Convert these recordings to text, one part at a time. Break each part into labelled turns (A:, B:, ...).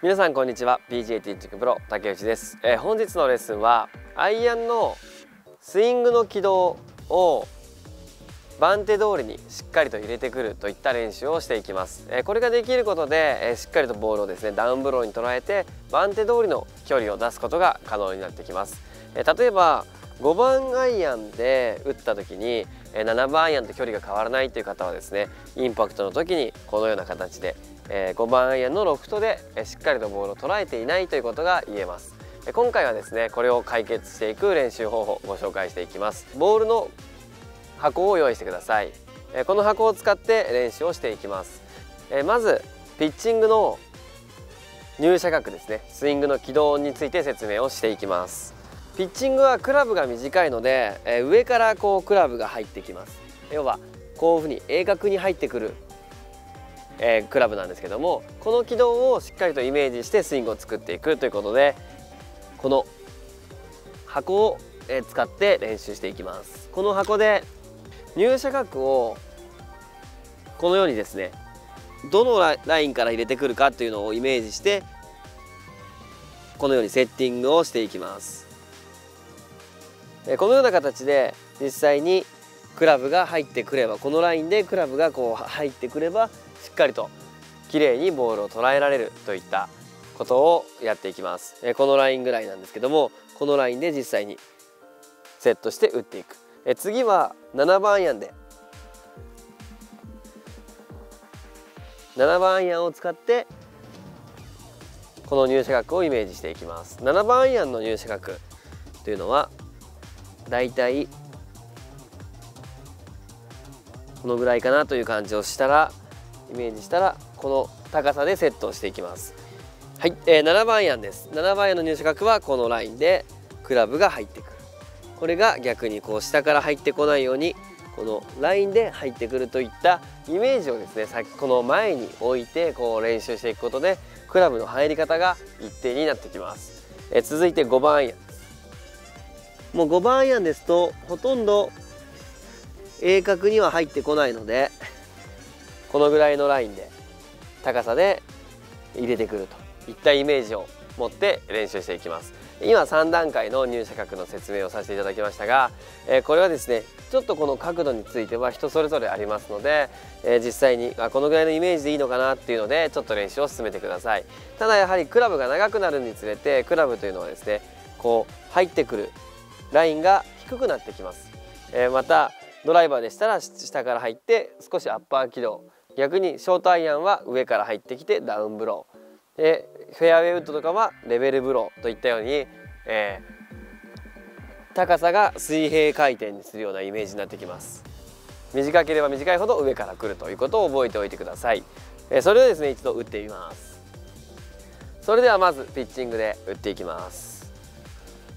A: 皆さんこんにちは。PGA ティーチングプロ竹内です、えー、本日のレッスンはアイアンのスイングの軌道を番手通りにしっかりと入れてくるといった練習をしていきます、えー、これができることで、えー、しっかりとボールをですねダウンブローに捉えて番手通りの距離を出すことが可能になってきます、え例えば5番アイアンで打った時に7番アイアンと距離が変わらないという方はですねインパクトの時にこのような形で5番アイアンのロフトでしっかりとボールを捉えていないということが言えます。今回はですねこれを解決していく練習方法をご紹介していきます。ボールの箱を用意してください。この箱を使って練習をしていきます。まずピッチングの入射角ですね。スイングの軌道について説明をしていきます。ピッチングはクラブが短いので、え上からこうクラブが入ってきます。要はこういうふうに鋭角に入ってくる、えー、クラブなんですけどもこの軌道をしっかりとイメージしてスイングを作っていくということでこの箱を使って練習していきます。この箱で入射角をこのようにですねどのラインから入れてくるかというのをイメージしてこのようにセッティングをしていきます。このような形で実際にクラブが入ってくればこのラインでクラブがこう入ってくればしっかりと綺麗にボールを捉えられるといったことをやっていきます。このラインぐらいなんですけどもこのラインで実際にセットして打っていく。次は7番アイアンで。7番アイアンを使ってこの入射角をイメージしていきます。7番アイアンの入射角というのはだいたいこのぐらいかなという感じをしたらイメージしたらこの高さでセットをしていきます。はい、えー、7番アイアンです。7番アイアンの入射角はこのラインでクラブが入ってくる。これが逆にこう下から入ってこないようにこのラインで入ってくるといったイメージをですねさっきこの前に置いてこう練習していくことでクラブの入り方が一定になってきます、えー、続いて5番アイアンもう5番アイアンですとほとんど鋭角には入ってこないのでこのぐらいのラインで高さで入れてくるといったイメージを持って練習していきます。今3段階の入射角の説明をさせていただきましたが、えこれはですねちょっとこの角度については人それぞれありますので、え実際にあこのぐらいのイメージでいいのかなっていうのでちょっと練習を進めてください。ただやはりクラブが長くなるにつれてクラブというのはですねこう入ってくるラインが低くなってきます、えー、またドライバーでしたら下から入って少しアッパー軌道。逆にショートアイアンは上から入ってきてダウンブロー。でフェアウェイウッドとかはレベルブローといったように、えー、高さが水平回転にするようなイメージになってきます。短ければ短いほど上から来るということを覚えておいてください、えー、それをですね一度打ってみます。それではまずピッチングで打っていきます。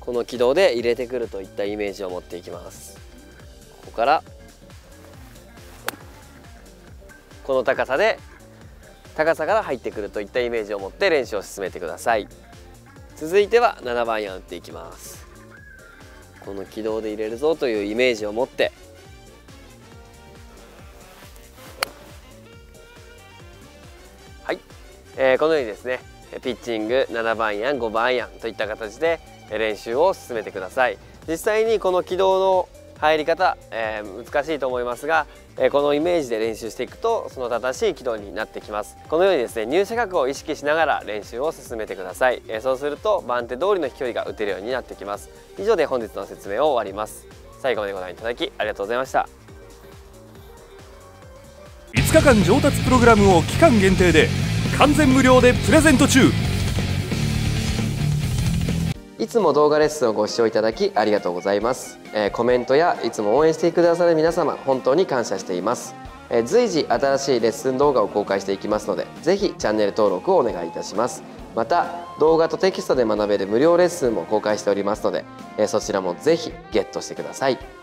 A: この軌道で入れてくるといったイメージを持っていきます。ここからこの高さで高さから入ってくるといったイメージを持って練習を進めてください。続いては7番アイアン打っていきます。この軌道で入れるぞというイメージを持ってはい、えー、このようにですねピッチング7番アイアン5番アイアンといった形で練習を進めてください。実際にこの軌道の入り方、えー、難しいと思いますが、えー、このイメージで練習していくとその正しい軌道になってきます。このようにですね入射角を意識しながら練習を進めてください、えー、そうすると番手通りの飛距離が打てるようになってきます。以上で本日の説明を終わります。最後までご覧いただきありがとうございました。
B: 5日間上達プログラムを期間限定で完全無料でプレゼント中。
A: いつも動画レッスンをご視聴いただきありがとうございます、えー、コメントやいつも応援してくださる皆様本当に感謝しています、えー、随時新しいレッスン動画を公開していきますのでぜひチャンネル登録をお願いいたします。また動画とテキストで学べる無料レッスンも公開しておりますので、えー、そちらもぜひゲットしてください。